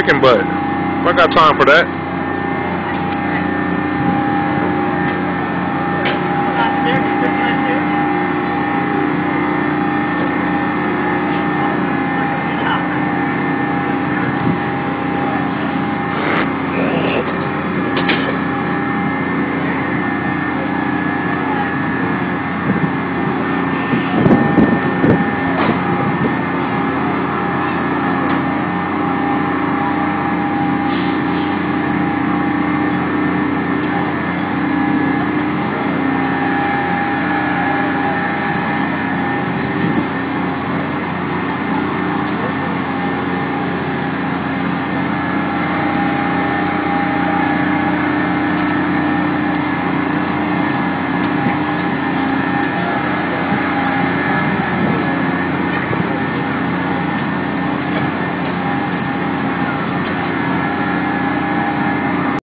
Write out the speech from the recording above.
chicken butt. I got time for that.